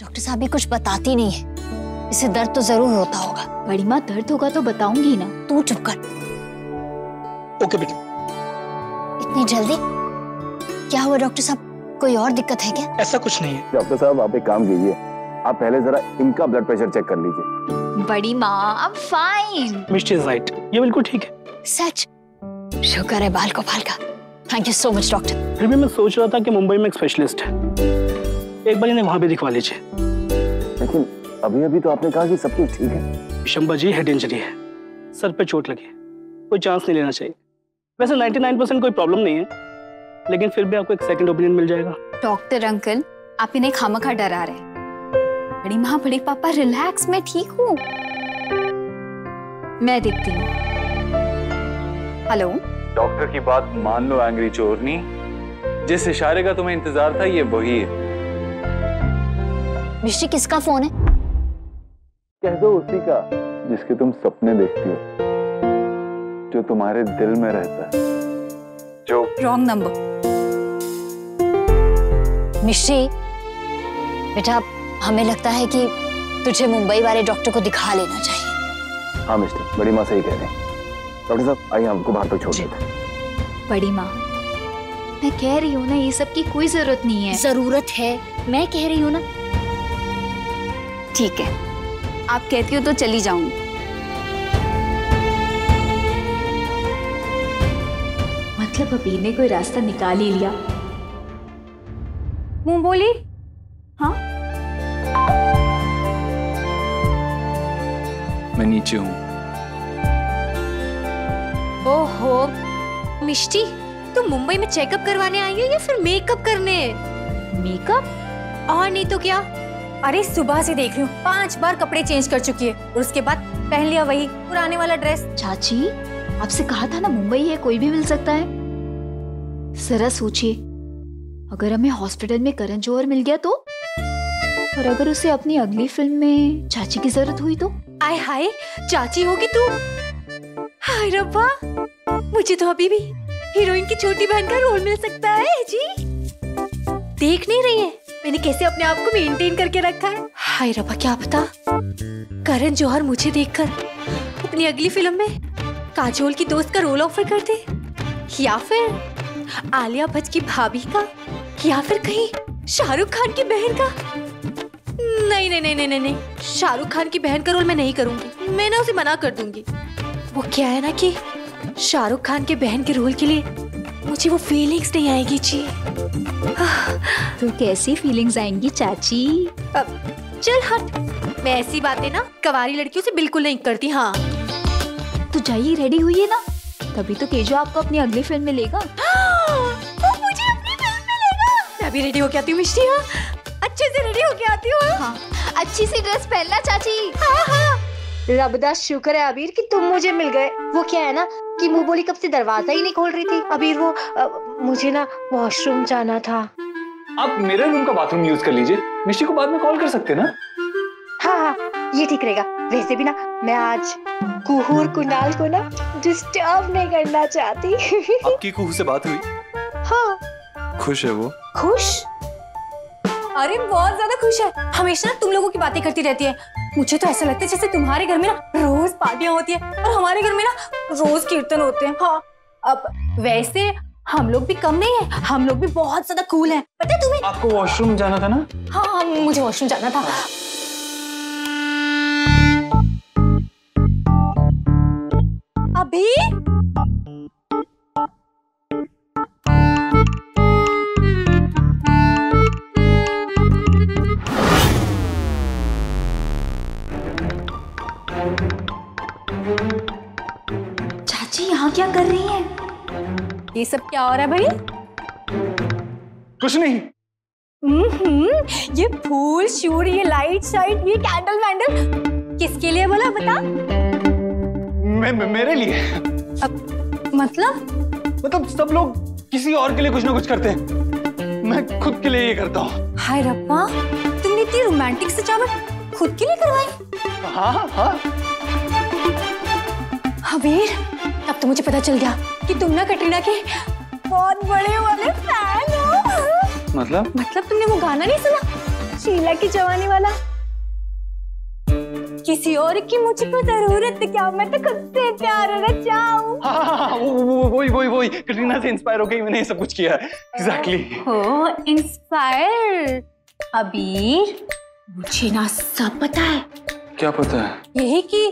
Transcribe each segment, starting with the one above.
Doctor साहब भी कुछ बताती नहीं है। इसे दर्द तो ज़रूर होता होगा। बड़ी माँ दर्द होगा तो बताऊँगी ना। तू चुप कर। ओके बेटा। इतनी जल्दी? क्या हुआ डॉक्टर साहब? कोई और दिक्कत है क्या? ऐसा कुछ नहीं है। डॉक्टर साहब आप एक काम कीजिए। आप पहले जरा इनका ब्लड प्रेशर चेक कर लीजिए। बड़ी माँ अब फाइन मिस्टी इज़ राइट ये बिल्कुल ठीक है। सच? शुक्र है बाल गोपाल का। Thank you so much doctor फिर भी मैं सोच रहा था कि मुंबई में एक स्पेशलिस्ट है। एक बार इन्हें वहाँ भी दिखवा लीजिए। लेकिन अभी अभी तो आपने कहा कि सब कुछ ठीक है। शंबा जी हेड इंजरी है। सर पे चोट लगी कोई चांस नहीं लेना चाहिए। वैसे 99% कोई प्रॉब्लम नहीं है। लेकिन फिर भी आपको एक सेकंड ओपिनियन मिल जाएगा। डॉक्टर अंकल आप इन्हें खामखा डरा रहे बड़ी माँ बड़ी पापा रिलैक्स मैं ठीक हूँ। मैं देखती हूँ। हेलो डॉक्टर की बात मान लो एंग्री चोरनी जिस इशारे का तुम्हें इंतज़ार था ये वही है। मिश्री किसका फ़ोन है? कह दो उसी का। जिसके तुम सपने देखती हो। जो तुम्हारे दिल में रहता है। जो रॉन्ग नंबर मिश्री बेटा हमें लगता है कि तुझे मुंबई वाले डॉक्टर को दिखा लेना चाहिए। हाँ मिस्टर बड़ी माँ सही कह रहे हैं। डॉक्टर साहब आइए हमको बाहर तक छोड़ देते बड़ी माँ मैं कह रही हूँ ना ये सब की कोई ज़रूरत नहीं है। ज़रूरत है? मैं कह रही हूँ ना ठीक है। आप कहती हो तो चली जाऊँगी। मतलब अबीर ने कोई रास्ता निकाल ही लिया? मुँह बोली? हाँ। मैं नीचे हूँ। ओहो मिष्टी तुम मुंबई में चेकअप करवाने आई हो या फिर मेकअप करने? मेकअप और नहीं तो क्या? अरे सुबह से देख रही हूँ पाँच बार कपड़े चेंज कर चुकी है। और उसके बाद पहन लिया वही पुराने वाला ड्रेस चाची आपसे कहा था ना मुंबई है कोई भी मिल सकता है। जरा सोचिए अगर हमें हॉस्पिटल में करण जौहर मिल गया तो? और अगर उसे अपनी अगली फ़िल्म में चाची की ज़रूरत हुई तो? आय हाय चाची होगी तू। हाय रब्बा मुझे तो अभी भी हीरोइन की छोटी बहन का रोल मिल सकता है जी। देख नहीं रही है। मैंने कैसे अपने आप को मेंटेन करके रखा है? हाय रब्बा, क्या पता? करण जौहर मुझे देखकर अपनी अगली फ़िल्म में काजोल की दोस्त का रोल ऑफ़र कर दे। या फिर आलिया भट्ट की भाभी का, या फिर कहीं शाहरुख खान की बहन का। नहीं नहीं नहीं नहीं नहीं शाहरुख खान की बहन का रोल मैं नहीं करूँगी। मैं ना उसे मना कर दूँगी। वो क्या है ना कि शाहरुख खान के बहन के रोल के लिए मुझे वो फीलिंग्स नहीं आएगी, जी। तो कैसी फीलिंग्स आएँगी चाची? अब चल हट। मैं ऐसी बातें ना कवारी लड़कियों से बिल्कुल नहीं करती हाँ। तो जाइए रेडी हुई है ना? तभी तो केजो आपको अपनी अगली फ़िल्म में लेगा वो मुझे अपनी फ़िल्म में लेगा मैं भी रेडी होके आती हूँ मिष्टी हाँ। अच्छे से रेडी होके आती हूँ। हाँ। अच्छी सी ड्रेस पहनना चाची। हाँ हाँ। रबदा शुक्र है अबीर कि तुम मुझे मिल गए। वो क्या है ना कि मुँह बोली कब से दरवाज़ा ही नहीं खोल रही थी? अभी वो अ, मुझे ना वॉशरूम जाना था। आप मेरे रूम का बाथरूम यूज़ कर लीजिए। मिष्टी को बाद में कॉल कर सकते ना? हाँ हाँ ये ठीक रहेगा। वैसे भी ना मैं आज कुहूर कुनाल को ना डिस्टर्ब नहीं करना चाहती। आपकी कुहू से बात हुई? हाँ। खुश है वो। खुश? अरे बहुत ज़्यादा खुश है। हमेशा तुम लोगों की बातें करती रहती है। मुझे तो ऐसा लगता है जैसे तुम्हारे घर में ना रोज पार्टियाँ होती है और हमारे घर में ना रोज कीर्तन होते हैं। हाँ अब वैसे हम लोग भी कम नहीं है हम लोग भी बहुत ज़्यादा कूल हैं। पता है तुम्हें? आपको वॉशरूम जाना था ना? हाँ हाँ मुझे वॉशरूम जाना था। अभी? यहाँ क्या कर रही है? ये सब क्या हो रहा है भाई? कुछ नहीं। हम्म, ये फूल शूट ये लाइट शाइट ये कैंडल वैंडल किसके लिए बोला बता? मैं, मैं मेरे लिए। अब, मतलब? मतलब सब लोग किसी और के लिए कुछ ना कुछ करते हैं। मैं खुद के लिए ये करता हूँ। हाय रब्बा तुमने इतनी रोमांटिक सजावट खुद के लिए करवाई हाँ हाँ। हबीर अब तो मुझे पता चल गया कि तुम ना कटरीना के बहुत बड़े वाले फ़ैन हो। मतलब? मतलब तुमने वो गाना नहीं सुना? शीला की जवानी वाला? किसी और की मुझको ज़रूरत क्या? मैं तो खुद से प्यार चाहूँ हाँ, हाँ, हाँ, वो वो वही वही वही कटरीना से इंस्पायर होकर मैंने ये सब कुछ किया है। एग्जैक्टली हो इंस्पायर अबीर मुझे ना सब पता है। क्या पता है? यही कि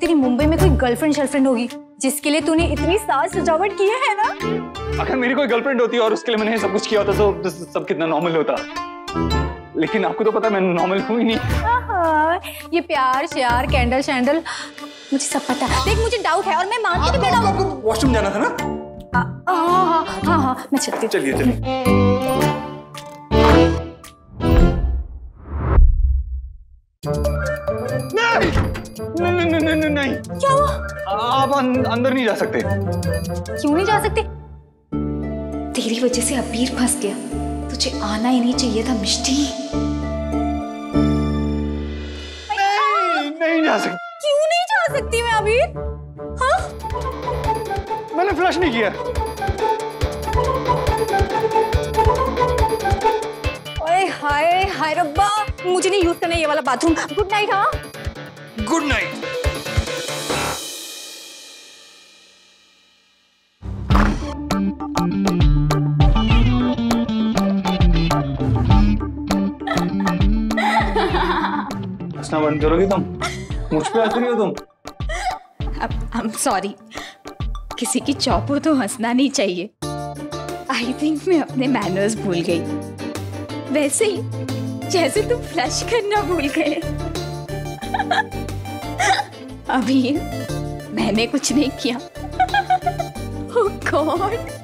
तेरी मुंबई में कोई गर्लफ्रेंड शर्लफ्रेंड होगी। जिसके लिए तूने इतनी साज सजावट की है ना? अगर मेरी कोई गर्लफ्रेंड होती और उसके लिए मैंने सब कुछ किया होता तो तो सब कितना नॉर्मल होता। लेकिन आपको तो पता मैं नॉर्मल हूँ ही नहीं। ये प्यार श्यार कैंडल शैंडल मुझे सब पता है। देख मुझे डाउट है और मैं मानती डाउट आपको वॉशरूम जाना था ना? हाँ हाँ हाँ हाँ मैं चलती हूँ। चलिए चलिए। अं- अंदर नहीं जा सकते। क्यों नहीं जा सकते? तेरी वजह से अबीर फंस गया। तुझे आना ही नहीं चाहिए था मिष्टी। नहीं नहीं जा सकते क्यों नहीं जा सकती मैं अभी हाँ? मैंने फ्लश नहीं किया। ओए हाय हाय रब्बा मुझे नहीं यूज़ करना ये वाला बाथरूम गुड नाइट हाँ? गुड नाइट हंसना बंद करोगी तुम? मुझ पे हंस रही हो तुम? आई एम सॉरी किसी की चौपो तो हंसना नहीं चाहिए। आई थिंक मैं अपने मैनर्स भूल गई। वैसे ही, जैसे तुम फ्लश करना भूल गए। अभी मैंने कुछ नहीं किया। Oh God.